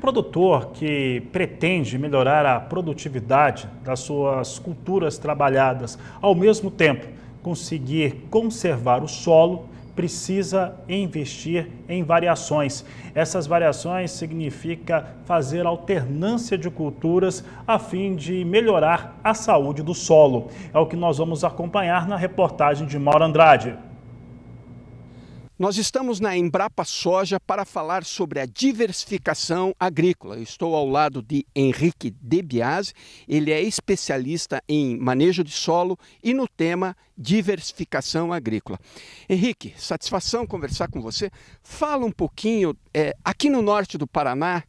produtor que pretende melhorar a produtividade das suas culturas trabalhadas, ao mesmo tempo conseguir conservar o solo, precisa investir em variações. Essas variações significa fazer alternância de culturas a fim de melhorar a saúde do solo. É o que nós vamos acompanhar na reportagem de Mauro Andrade. Nós estamos na Embrapa Soja para falar sobre a diversificação agrícola. Eu estou ao lado de Henrique Debiase, ele é especialista em manejo de solo e no tema diversificação agrícola. Henrique, satisfação conversar com você. Fala um pouquinho, é, aqui no norte do Paraná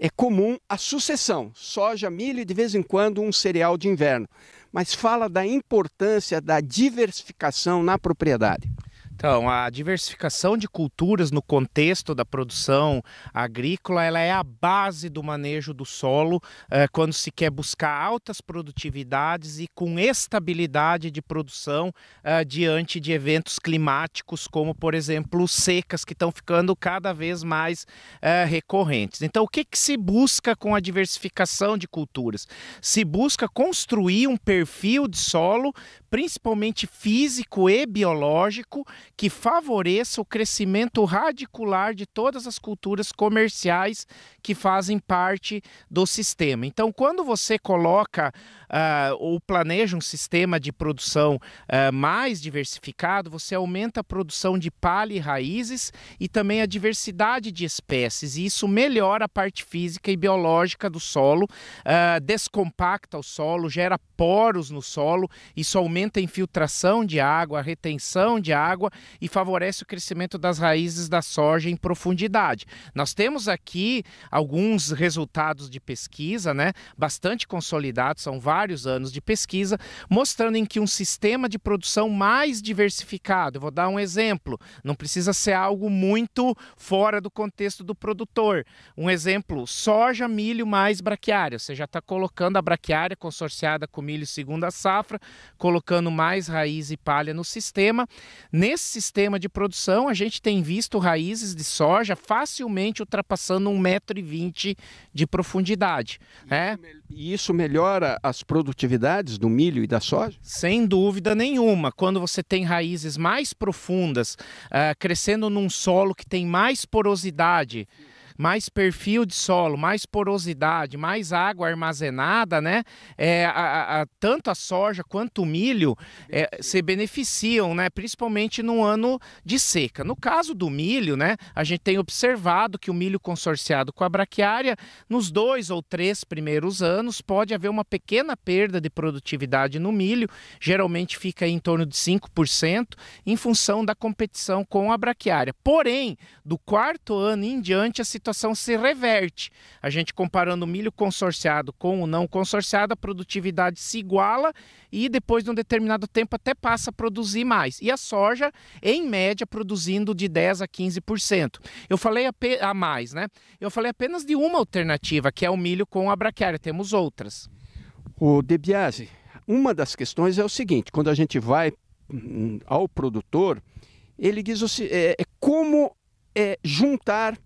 é comum a sucessão, soja, milho e de vez em quando um cereal de inverno. Mas fala da importância da diversificação na propriedade. Então, a diversificação de culturas no contexto da produção agrícola, ela é a base do manejo do solo eh, quando se quer buscar altas produtividades e com estabilidade de produção eh, diante de eventos climáticos, como, por exemplo, secas que estão ficando cada vez mais eh, recorrentes. Então, o que, que se busca com a diversificação de culturas? Se busca construir um perfil de solo, principalmente físico e biológico, que favoreça o crescimento radicular de todas as culturas comerciais que fazem parte do sistema. Então, quando você coloca uh, ou planeja um sistema de produção uh, mais diversificado, você aumenta a produção de palha e raízes e também a diversidade de espécies. E isso melhora a parte física e biológica do solo, uh, descompacta o solo, gera poros no solo, isso aumenta a infiltração de água, a retenção de água e favorece o crescimento das raízes da soja em profundidade. Nós temos aqui alguns resultados de pesquisa, né, bastante consolidados, são vários anos de pesquisa, mostrando em que um sistema de produção mais diversificado, vou dar um exemplo, não precisa ser algo muito fora do contexto do produtor. Um exemplo, soja, milho mais braquiária. Você já está colocando a braquiária consorciada com milho segunda safra, colocando mais raiz e palha no sistema. Nesse sistema de produção, a gente tem visto raízes de soja facilmente ultrapassando 1,20m de profundidade. E é? E isso melhora as produtividades do milho e da soja? Sem dúvida nenhuma. Quando você tem raízes mais profundas, uh, crescendo num solo que tem mais porosidade, mais perfil de solo, mais porosidade, mais água armazenada, né? É, a, a, tanto a soja quanto o milho é, se beneficiam, né? Principalmente no ano de seca. No caso do milho, né? A gente tem observado que o milho consorciado com a braquiária, nos dois ou três primeiros anos, pode haver uma pequena perda de produtividade no milho, geralmente fica em torno de 5%, em função da competição com a braquiária. Porém, do quarto ano em diante, a situação situação se reverte. A gente comparando o milho consorciado com o não consorciado, a produtividade se iguala e depois de um determinado tempo até passa a produzir mais. E a soja, em média, produzindo de 10 a 15%. Eu falei a, a mais, né? Eu falei apenas de uma alternativa, que é o milho com a braquiária. Temos outras. O Debiase, uma das questões é o seguinte: quando a gente vai hum, ao produtor, ele diz é, é como é, juntar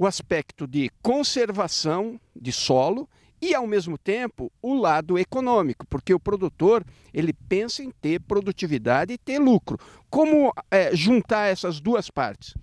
o aspecto de conservação de solo e ao mesmo tempo o lado econômico, porque o produtor ele pensa em ter produtividade e ter lucro. Como é, juntar essas duas partes?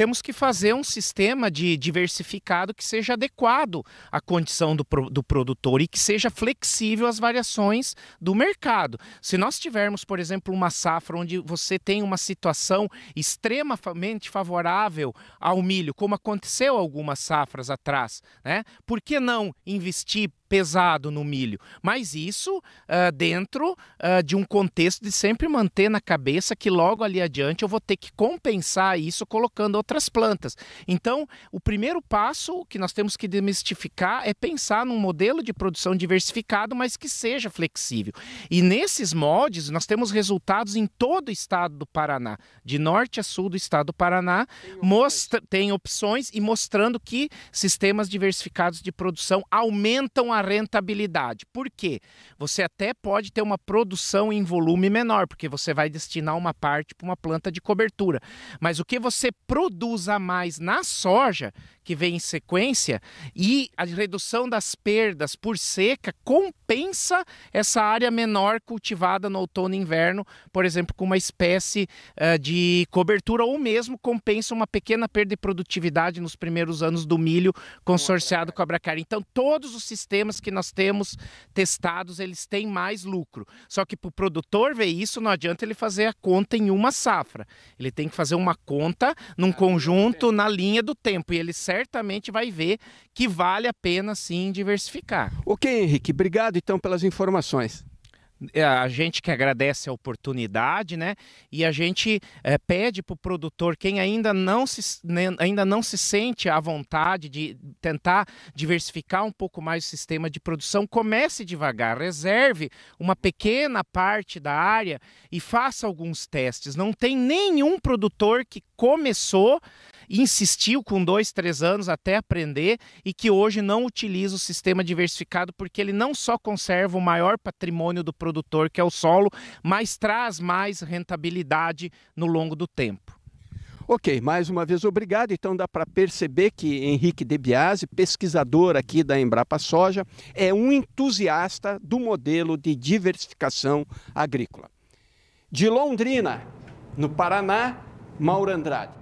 Temos que fazer um sistema de diversificado que seja adequado à condição do, do produtor e que seja flexível às variações do mercado. Se nós tivermos, por exemplo, uma safra onde você tem uma situação extremamente favorável ao milho, como aconteceu algumas safras atrás, né? Por que não investir pesado no milho, mas isso uh, dentro uh, de um contexto de sempre manter na cabeça que logo ali adiante eu vou ter que compensar isso colocando outras plantas. Então, o primeiro passo que nós temos que demistificar é pensar num modelo de produção diversificado, mas que seja flexível. E nesses moldes, nós temos resultados em todo o estado do Paraná, de norte a sul do estado do Paraná, tem opções, mostra, tem opções e mostrando que sistemas diversificados de produção aumentam a rentabilidade. Por quê? Você até pode ter uma produção em volume menor, porque você vai destinar uma parte para uma planta de cobertura. Mas o que você produz a mais na soja, que vem em sequência e a redução das perdas por seca compensa essa área menor cultivada no outono e inverno, por exemplo, com uma espécie uh, de cobertura ou mesmo compensa uma pequena perda de produtividade nos primeiros anos do milho consorciado com a braquiária. Então, todos os sistemas que nós temos testados, eles têm mais lucro. Só que para o produtor ver isso, não adianta ele fazer a conta em uma safra. Ele tem que fazer uma conta num conjunto na linha do tempo e ele certamente vai ver que vale a pena sim diversificar. Ok, Henrique, obrigado então pelas informações. É, a gente que agradece a oportunidade, né? E a gente é, pede para o produtor, quem ainda não, se, né, ainda não se sente à vontade de tentar diversificar um pouco mais o sistema de produção, comece devagar, reserve uma pequena parte da área e faça alguns testes. Não tem nenhum produtor que começou insistiu com dois, três anos até aprender e que hoje não utiliza o sistema diversificado porque ele não só conserva o maior patrimônio do produtor, que é o solo, mas traz mais rentabilidade no longo do tempo. Ok, mais uma vez obrigado. Então dá para perceber que Henrique De Biasi, pesquisador aqui da Embrapa Soja, é um entusiasta do modelo de diversificação agrícola. De Londrina, no Paraná, Mauro Andrade.